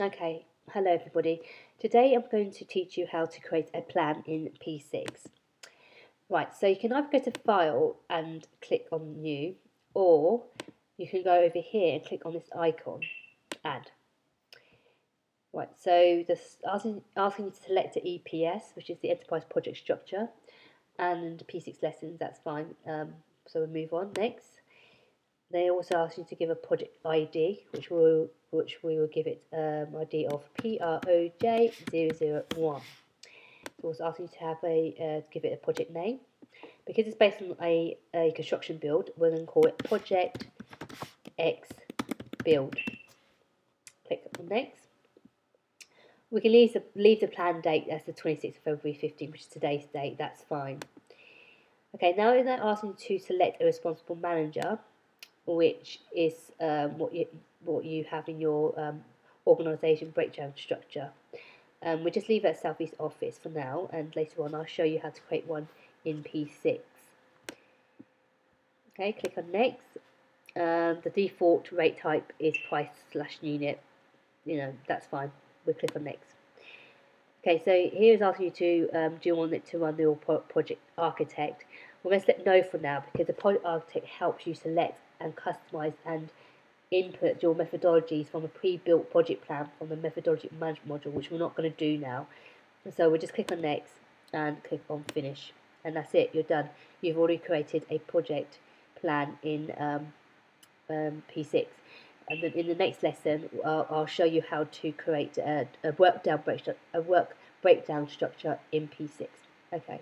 Okay, hello everybody. Today I'm going to teach you how to create a plan in P6. Right, so you can either go to File and click on New, or you can go over here and click on this icon, Add. Right, so this asking, asking you to select the EPS, which is the Enterprise Project Structure, and P6 Lessons, that's fine. Um, so we'll move on next. They also ask you to give a project ID, which will which we will give it um, ID of PROJ001. It's also asking you to have a uh, give it a project name. Because it's based on a, a construction build, we're going to call it Project X Build. Click on Next. We can leave the, leave the plan date as the 26th of February 15, which is today's date, that's fine. Okay, now they're asking you to select a responsible manager which is um, what you what you have in your um, organisation breakdown structure. Um, we just leave that Southeast office for now, and later on I'll show you how to create one in P6. Okay, click on next. Um, the default rate type is price slash unit. You know that's fine. We'll click on next. Okay, so here is asking you to um, do you want it to run your project architect. We're going to select no for now because the project architect helps you select and customize and input your methodologies from a pre-built project plan from the methodology management module, which we're not going to do now. so we'll just click on next and click on finish. And that's it, you're done. You've already created a project plan in um, um, P6. And then in the next lesson, I'll, I'll show you how to create a, a work break, a work breakdown structure in P6. Okay.